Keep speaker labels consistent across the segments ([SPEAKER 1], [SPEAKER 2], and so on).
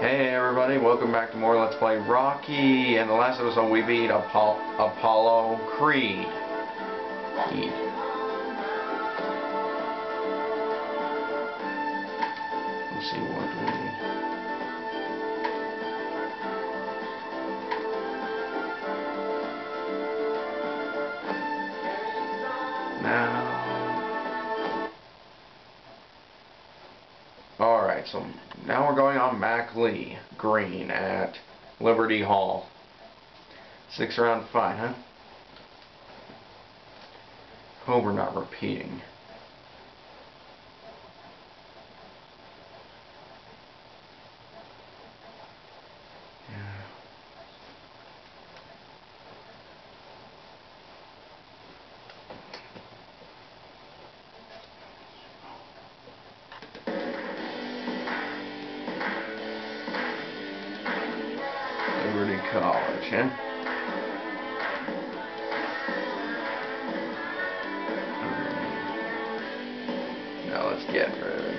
[SPEAKER 1] Hey everybody, welcome back to more Let's Play Rocky. In the last episode we beat Apollo Creed. Creed. Let's see what we... need. Now... Alright, so now we're going on Mac Lee Green at Liberty Hall. Six round fight, huh? Hope we're not repeating. College, huh? Hmm. Now let's get him.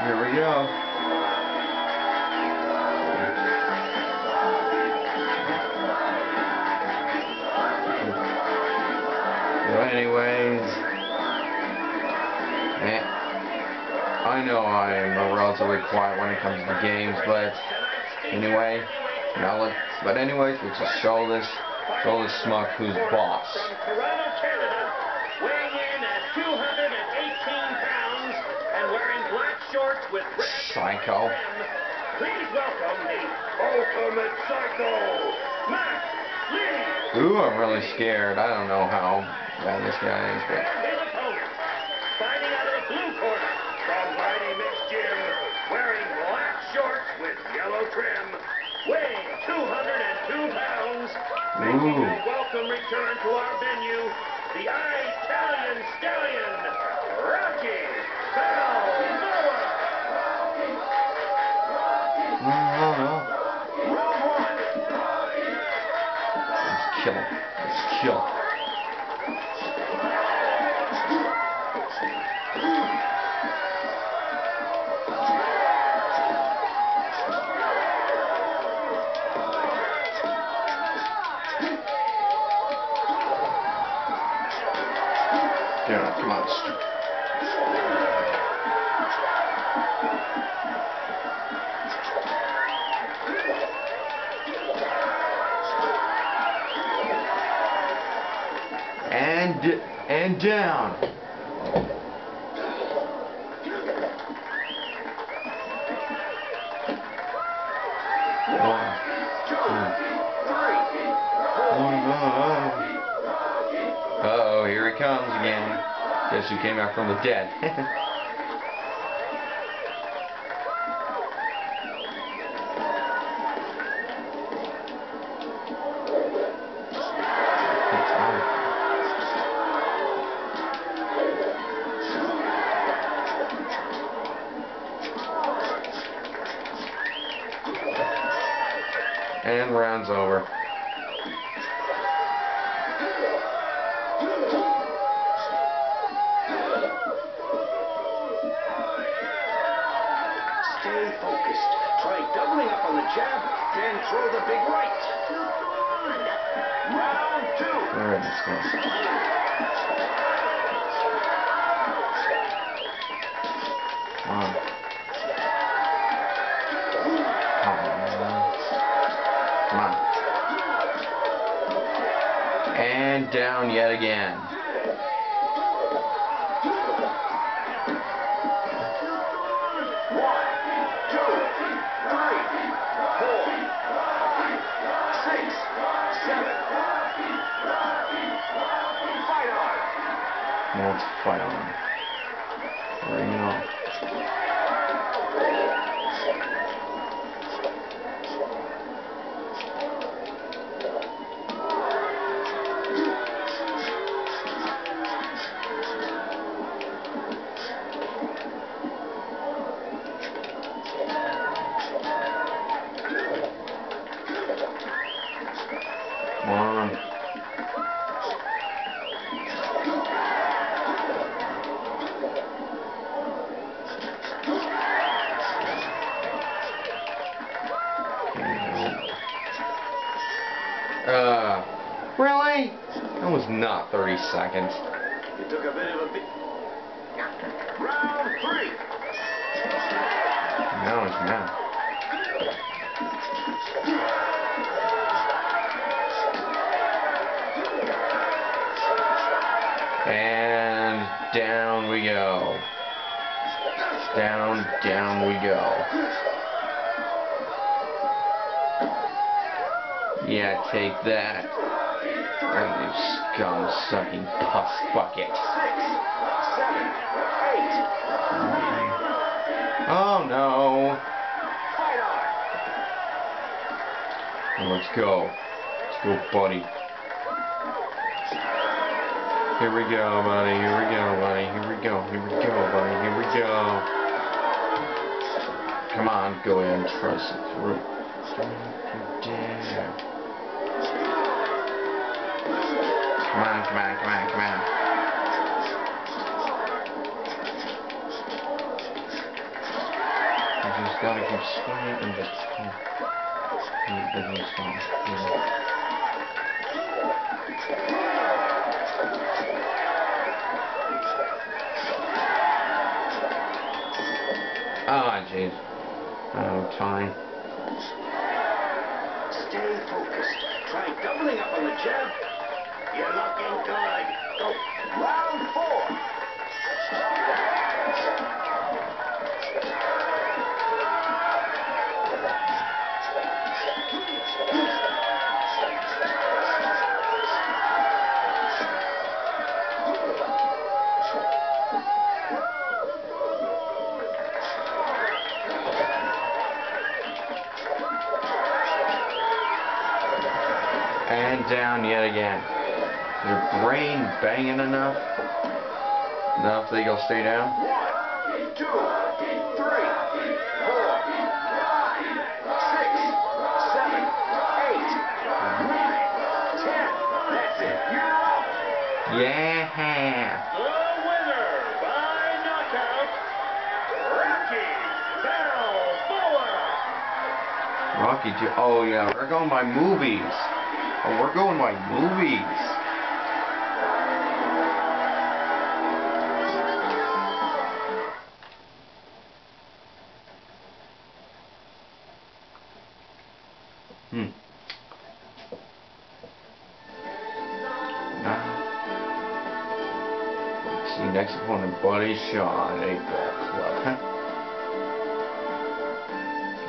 [SPEAKER 1] Here we go. Anyways, eh, I know I'm relatively quiet when it comes to games, but anyway, now let's, but anyways, let's just show this, show this smuck who's boss.
[SPEAKER 2] From Toronto, Canada, weighing in at 218 pounds and wearing black shorts with red
[SPEAKER 1] Psycho.
[SPEAKER 2] Please welcome the Ultimate Psycho, Mac Lee.
[SPEAKER 1] Ooh, I'm really scared. I don't know how this guy is, but
[SPEAKER 2] And his opponent, fighting out of the blue corner. From Mighty Mick's Gym, wearing black shorts with yellow trim, weighing 202 pounds, making
[SPEAKER 1] Ooh.
[SPEAKER 2] a welcome return to our venue, the Italian Stallion,
[SPEAKER 1] and down. One, Uh oh, here he comes again. Guess who came out from the dead? and round's over.
[SPEAKER 2] Stay focused. Try doubling up on the jab, then throw the big right. Round two.
[SPEAKER 1] Alright, let's go. Come on. And down yet again.
[SPEAKER 2] Two, three,
[SPEAKER 1] really? That was not 30 seconds.
[SPEAKER 3] You took a bit of a beat. Round three.
[SPEAKER 1] No, it's not. And down we go. Down, down we go. Yeah, take that. You scum-sucking pus bucket. Oh no. Let's go. Let's go, buddy. Here we go, buddy. Here we go, buddy. Here we go. Here we go, buddy. Here we go. Come on, go ahead and press it through. Don't you dare. Come on, come on, come on, come on. You just gotta keep swinging and just keep, it just stop. Ah, jeez. Oh, time.
[SPEAKER 3] Stay focused. Try doubling up on the jab. You're looking good. Go. Round four.
[SPEAKER 1] And down yet again. Your brain banging enough? Enough that you'll stay down?
[SPEAKER 3] One, two, three, four, five, six, seven, eight, nine, ten. That's it. You're out.
[SPEAKER 1] Yeah.
[SPEAKER 3] The winner by knockout, Rocky Balboa.
[SPEAKER 1] Rocky Oh yeah, we're going by movies. Oh, we're going by movies. Hmm. Let's see, next opponent, Buddy Shaw at 8 Ball Club.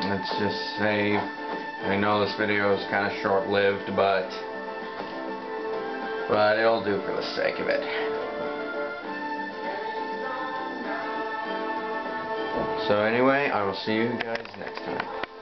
[SPEAKER 1] Let's just say, I know this video is kind of short-lived, but, but it'll do for the sake of it. So anyway, I will see you guys next time.